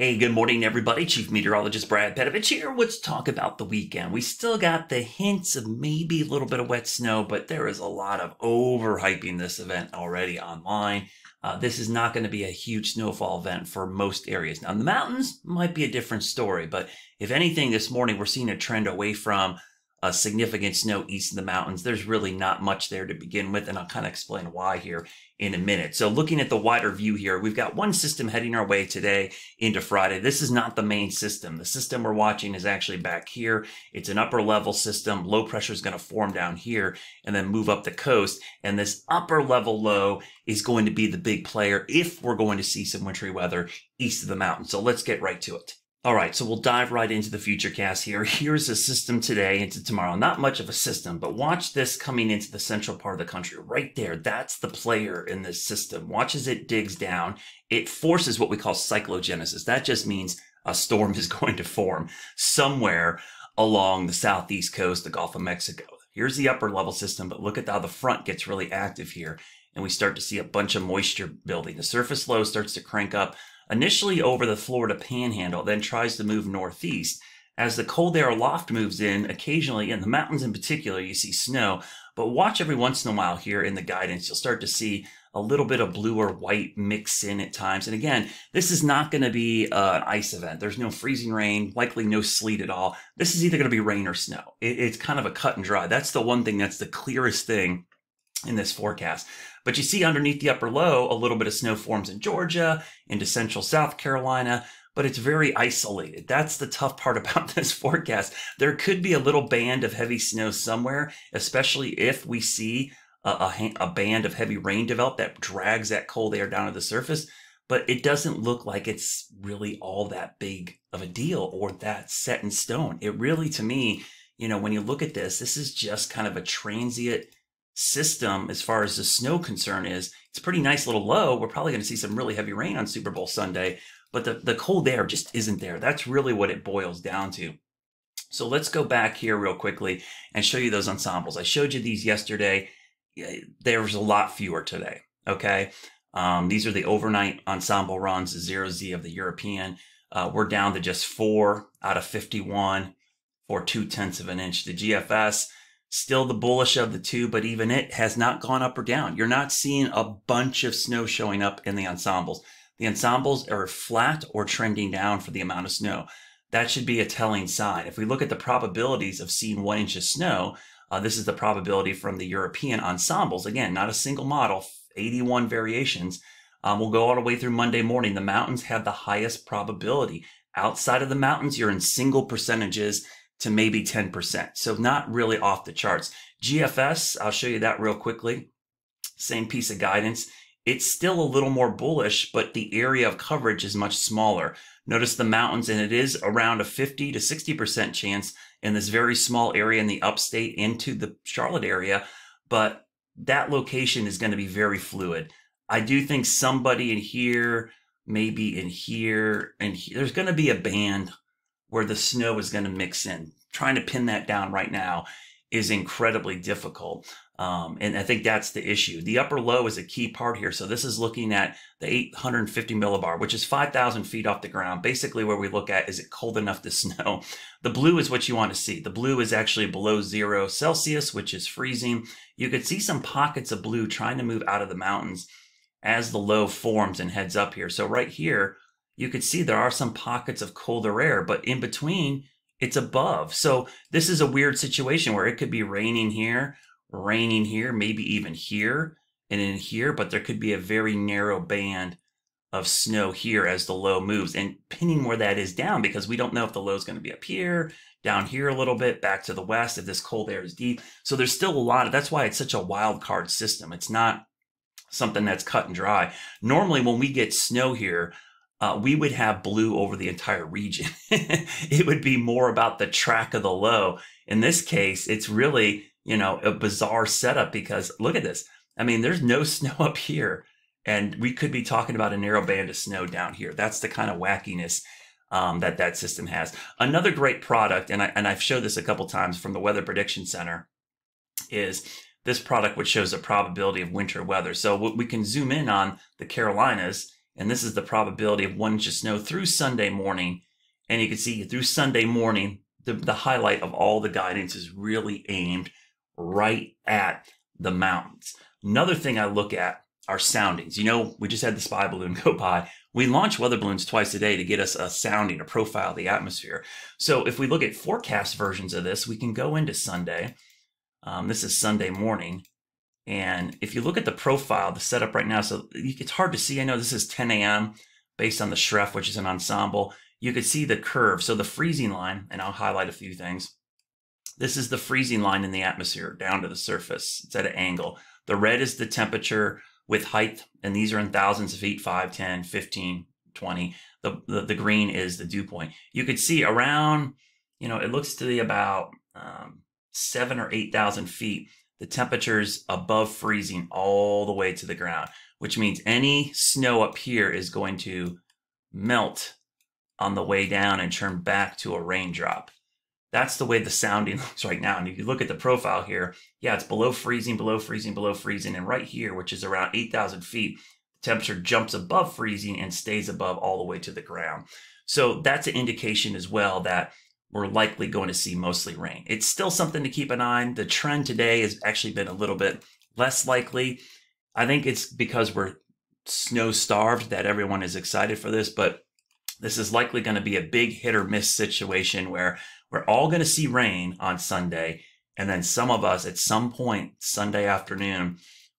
Hey, good morning, everybody. Chief Meteorologist Brad Panovich here. Let's talk about the weekend. We still got the hints of maybe a little bit of wet snow, but there is a lot of overhyping this event already online. Uh, this is not going to be a huge snowfall event for most areas. Now, the mountains might be a different story, but if anything, this morning we're seeing a trend away from uh, significant snow east of the mountains. There's really not much there to begin with, and I'll kind of explain why here in a minute. So looking at the wider view here, we've got one system heading our way today into Friday. This is not the main system. The system we're watching is actually back here. It's an upper level system. Low pressure is going to form down here and then move up the coast. And this upper level low is going to be the big player if we're going to see some wintry weather east of the mountain. So let's get right to it. All right, so we'll dive right into the futurecast here. Here's a system today into tomorrow. Not much of a system, but watch this coming into the central part of the country. Right there, that's the player in this system. Watch as it digs down. It forces what we call cyclogenesis. That just means a storm is going to form somewhere along the southeast coast, the Gulf of Mexico. Here's the upper level system, but look at how the front gets really active here. And we start to see a bunch of moisture building. The surface low starts to crank up initially over the Florida panhandle, then tries to move northeast. As the cold air aloft moves in, occasionally in the mountains in particular, you see snow. But watch every once in a while here in the guidance, you'll start to see a little bit of blue or white mix in at times. And again, this is not going to be uh, an ice event. There's no freezing rain, likely no sleet at all. This is either going to be rain or snow. It, it's kind of a cut and dry. That's the one thing that's the clearest thing in this forecast. But you see underneath the upper low, a little bit of snow forms in Georgia, into central South Carolina, but it's very isolated. That's the tough part about this forecast. There could be a little band of heavy snow somewhere, especially if we see a, a, a band of heavy rain develop that drags that cold air down to the surface. But it doesn't look like it's really all that big of a deal or that set in stone. It really, to me, you know, when you look at this, this is just kind of a transient system as far as the snow concern is it's pretty nice little low. We're probably going to see some really heavy rain on super bowl sunday but the, the cold air just isn't there. That's really what it boils down to. So let's go back here real quickly and show you those ensembles. I showed you these yesterday. There's a lot fewer today okay? Um, these are the overnight ensemble runs the zero z of the european. Uh, we're down to just four out of 51 for two tenths of an inch the gfs still the bullish of the two, but even it has not gone up or down. You're not seeing a bunch of snow showing up in the ensembles. The ensembles are flat or trending down for the amount of snow. That should be a telling sign. If we look at the probabilities of seeing one inch of snow, uh, this is the probability from the European ensembles. Again, not a single model, 81 variations. Um, we'll go all the way through Monday morning. The mountains have the highest probability. Outside of the mountains, you're in single percentages to maybe 10%. So not really off the charts. GFS, I'll show you that real quickly. Same piece of guidance. It's still a little more bullish, but the area of coverage is much smaller. Notice the mountains, and it is around a 50 to 60% chance in this very small area in the upstate into the Charlotte area. But that location is going to be very fluid. I do think somebody in here, maybe in here, and here, there's going to be a band where the snow is going to mix in. Trying to pin that down right now is incredibly difficult. Um, and I think that's the issue. The upper low is a key part here. So this is looking at the 850 millibar, which is 5,000 feet off the ground. Basically, where we look at is it cold enough to snow? The blue is what you want to see. The blue is actually below zero Celsius, which is freezing. You could see some pockets of blue trying to move out of the mountains as the low forms and heads up here. So right here, you could see there are some pockets of colder air, but in between, it's above. So this is a weird situation where it could be raining here, raining here, maybe even here and in here, but there could be a very narrow band of snow here as the low moves and pinning where that is down because we don't know if the low is going to be up here, down here a little bit, back to the west if this cold air is deep. So there's still a lot of that's why it's such a wild card system. It's not something that's cut and dry. Normally when we get snow here, uh, we would have blue over the entire region. it would be more about the track of the low. In this case, it's really, you know, a bizarre setup because look at this. I mean, there's no snow up here, and we could be talking about a narrow band of snow down here. That's the kind of wackiness um, that that system has. Another great product, and I and I've showed this a couple times from the Weather Prediction Center, is this product which shows a probability of winter weather. So we can zoom in on the Carolinas And this is the probability of one inch of snow through Sunday morning. And you can see through Sunday morning, the, the highlight of all the guidance is really aimed right at the mountains. Another thing I look at are soundings. You know, we just had the spy balloon go by. We launch weather balloons twice a day to get us a sounding, a profile of the atmosphere. So if we look at forecast versions of this, we can go into Sunday. Um, this is Sunday morning. And if you look at the profile, the setup right now, so it's hard to see. I know this is 10 a.m. based on the SREF, which is an ensemble. You could see the curve. So the freezing line, and I'll highlight a few things. This is the freezing line in the atmosphere down to the surface. It's at an angle. The red is the temperature with height, and these are in thousands of feet 5, 10, 15, 20. The, the, the green is the dew point. You could see around, you know, it looks to be about um, seven or 8,000 feet. The temperature's above freezing all the way to the ground, which means any snow up here is going to melt on the way down and turn back to a raindrop. That's the way the sounding looks right now. And if you look at the profile here, yeah, it's below freezing, below freezing, below freezing. And right here, which is around 8,000 feet, the temperature jumps above freezing and stays above all the way to the ground. So that's an indication as well that we're likely going to see mostly rain. It's still something to keep an eye on. The trend today has actually been a little bit less likely. I think it's because we're snow starved that everyone is excited for this, but this is likely going to be a big hit or miss situation where we're all going to see rain on Sunday. And then some of us at some point Sunday afternoon,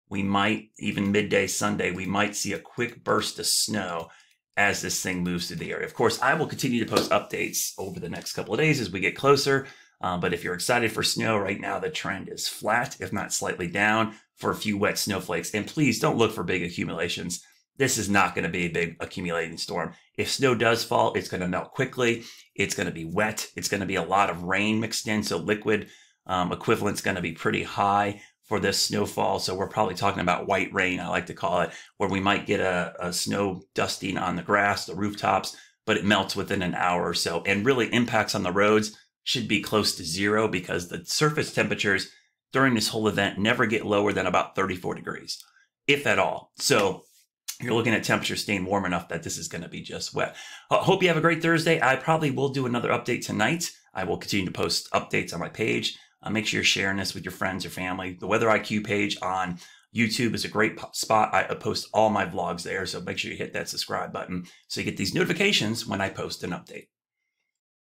we might, even midday Sunday, we might see a quick burst of snow as this thing moves through the area. Of course, I will continue to post updates over the next couple of days as we get closer. Um, but if you're excited for snow right now, the trend is flat, if not slightly down for a few wet snowflakes. And please don't look for big accumulations this is not going to be a big accumulating storm. If snow does fall, it's going to melt quickly. It's going to be wet. It's going to be a lot of rain mixed in. So liquid um, equivalent's going to be pretty high for this snowfall. So we're probably talking about white rain, I like to call it, where we might get a, a snow dusting on the grass, the rooftops, but it melts within an hour or so and really impacts on the roads should be close to zero because the surface temperatures during this whole event never get lower than about 34 degrees, if at all. So you're looking at temperatures staying warm enough that this is going to be just wet. Hope you have a great Thursday. I probably will do another update tonight. I will continue to post updates on my page. Uh, make sure you're sharing this with your friends or family. The Weather IQ page on YouTube is a great spot. I post all my vlogs there, so make sure you hit that subscribe button so you get these notifications when I post an update.